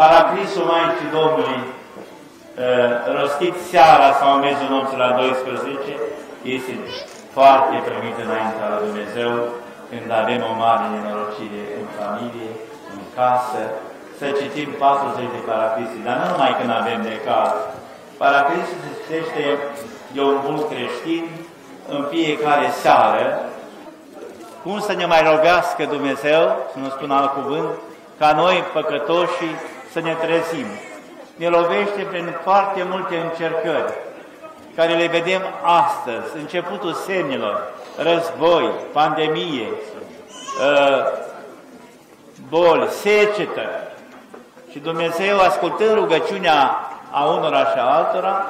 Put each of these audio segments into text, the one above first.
Paraclisul Maicii Domnului, uh, rostit seara sau în mezul nopții la 12, este foarte primit înaintea la Dumnezeu când avem o mare nenorocire în familie, în casă, să citim 40 de paraclisi, dar nu numai când avem de caz. Paraclisul se citește de un bun creștin în fiecare seară, cum să ne mai rogească Dumnezeu, să nu spun alt cuvânt, ca noi, păcătoșii, să ne trezim. Ne lovește prin foarte multe încercări, care le vedem astăzi, începutul semnilor, război, pandemie, ă, boli, secetă. Și Dumnezeu, ascultând rugăciunea a unora și a altora,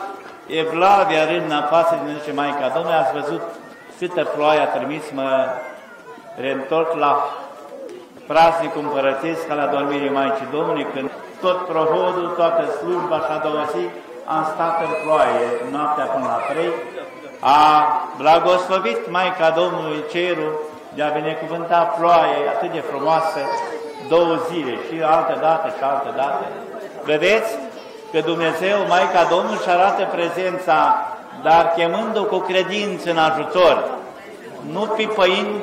Evlavia rând în față din zice, Maica Domnului, ați văzut câtă ploaie a trimis, mă reîntorc la praznicul împărățesc ca la dormirii Maicii Domnului, când tot prohodul, toată slujba și a doua zi, am stat în ploaie noaptea până la trei, a blagoslovit Maica Domnului cerul de a binecuvânta ploaie atât de frumoasă, două zile și altă dată și altă dată. Vedeți că Dumnezeu, Maica Domnului, își arată prezența, dar chemând-o cu credință în ajutor, nu pipăind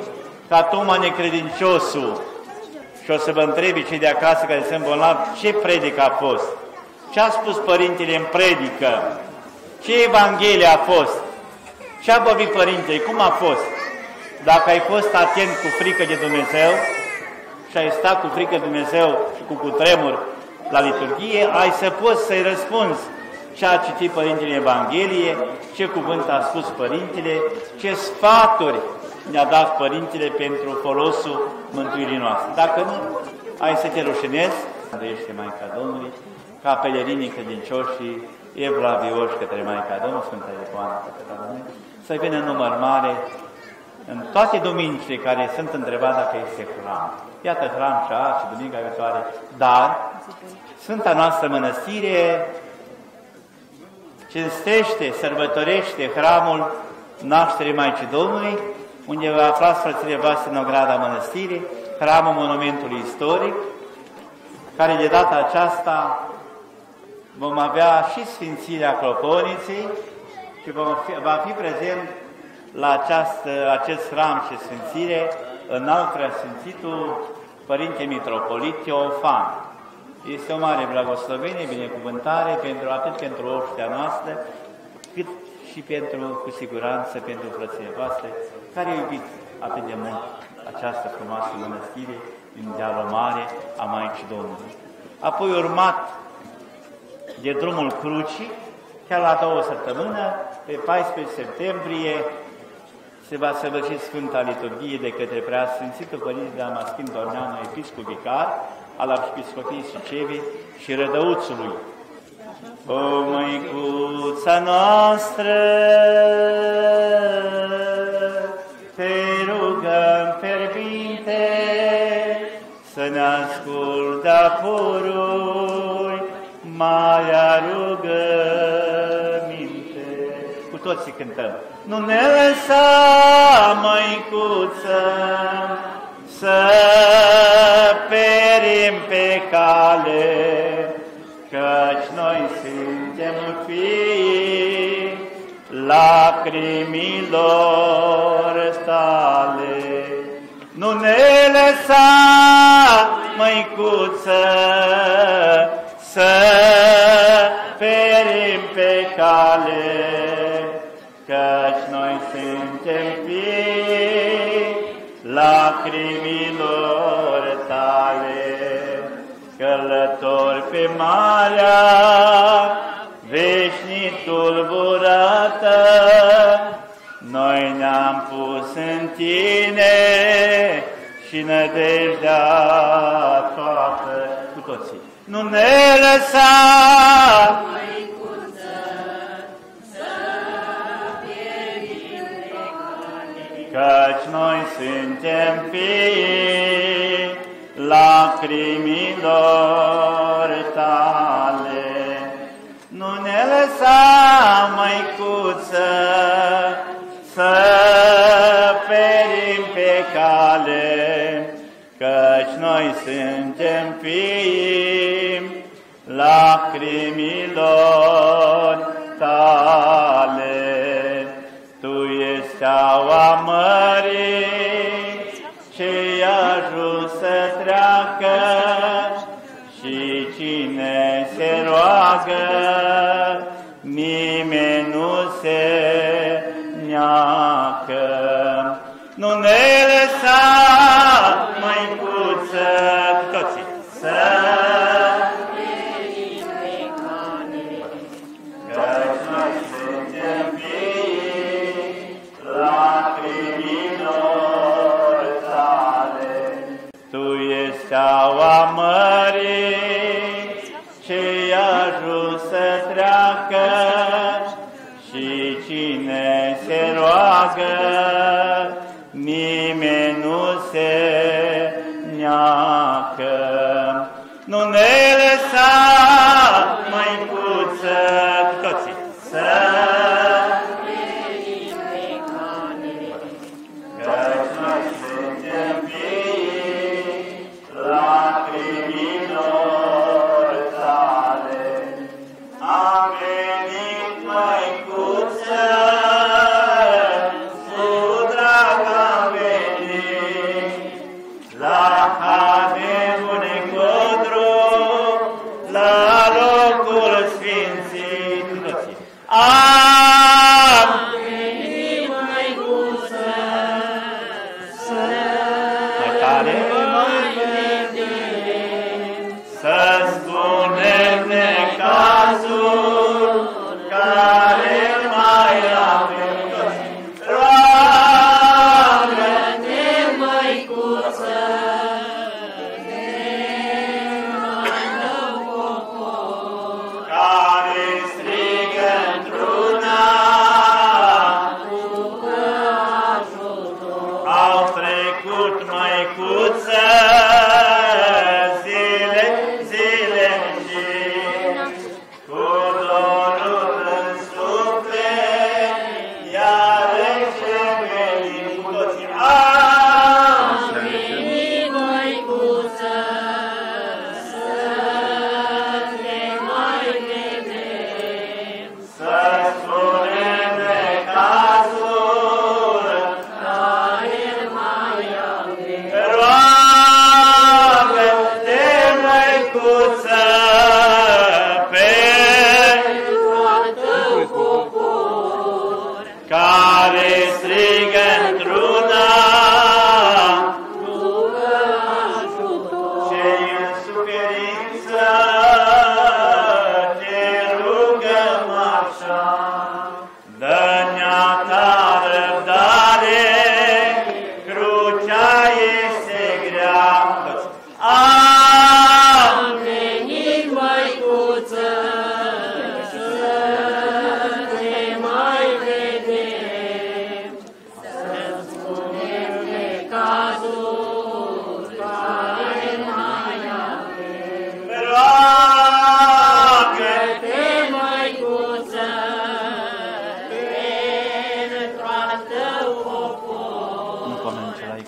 ca Toma necredinciosul, și o să vă întrebi cei de acasă care sunt bolnavi, ce predică a fost? Ce a spus Părintele în predică? Ce Evanghelie a fost? Ce a vorbit Părintele? Cum a fost? Dacă ai fost atent cu frică de Dumnezeu și ai stat cu frică de Dumnezeu și cu cutremur la liturghie, ai să poți să-i răspunzi ce a citit Părintele Evanghelie, ce cuvânt a spus Părintele, ce sfaturi ne-a dat Părintele pentru folosul mântuirii noastre. Dacă nu, ai să te rușinezi, Îndoiește Maica Domnului, ca pelerinii credincioși și evlavioși către Maica Domnului, Sfânta Ioana, către Domnului, să vină în număr mare în toate duminicile care sunt întrebați dacă este hram. Iată hram și azi și duminica viitoare, dar Sfânta noastră mănăstire cinstește, sărbătorește hramul nașterii Maicii Domnului, unde vă aflați, frățile voastre, în ograda mănăstirii, hramul monumentului istoric, care de data aceasta vom avea și Sfințirea Cloponiței și vom fi, va fi prezent la această, acest hram și Sfințire în alt preasfințitul Părinte Mitropolit Teofan. Este o mare blagoslovenie, binecuvântare pentru atât pentru oștea noastră, cât și pentru, cu siguranță, pentru frățile voastre, care iubiți atât de mult această frumoasă mănăstire din dealul mare a Maicii Domnului. Apoi urmat de drumul crucii, chiar la două săptămână, pe 14 septembrie, se va săvârși Sfânta Liturghie de către Preasfințitul Părinte Damaschin Dorneanu, Episcop Vicar, al Arhiepiscopiei Sucevii și Rădăuțului. O Măicuța noastră, să ne ascultă pururi marea rugăminte. Cu toții cântăm. Nu ne lăsa, măicuță, să perim pe cale, căci noi suntem fii lacrimilor stale. Nu ne lăsa, măicuță, să perim pe cale, căci noi suntem fiți lacrimilor tale, călători pe marea veșnic tulburată, noi ne-am pus în tine și nădejdea toată cu toții. Nu ne lăsa, căci noi suntem fii lacrimilor tale. Nu ne lăsa, măicuță, cale, căci noi suntem fii lacrimilor tale. Tu ești steaua mării ce ajuns să treacă și cine se roagă, nimeni nu se și cine se roagă, nimeni nu se la Hadevul Nicodru, la locul sfințit. Am mai tare, să spunem necazul în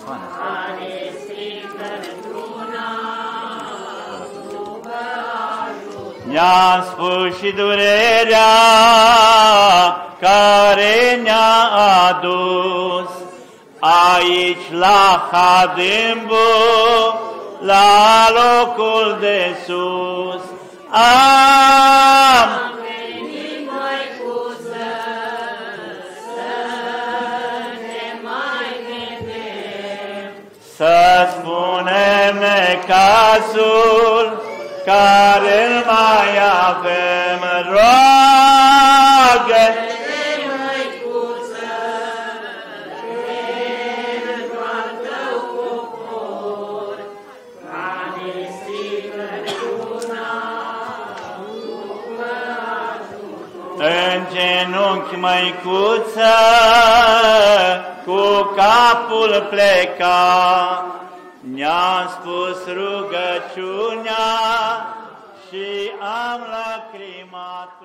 comenți la icoană. Ne-a spus și durerea care ne-a adus aici la Hadimbu, la locul de sus. Am Să spunem necazul care îl mai avem, roagă! În genunchi măicuță, cu capul pleca, ne-a spus rugăciunea și am lacrimat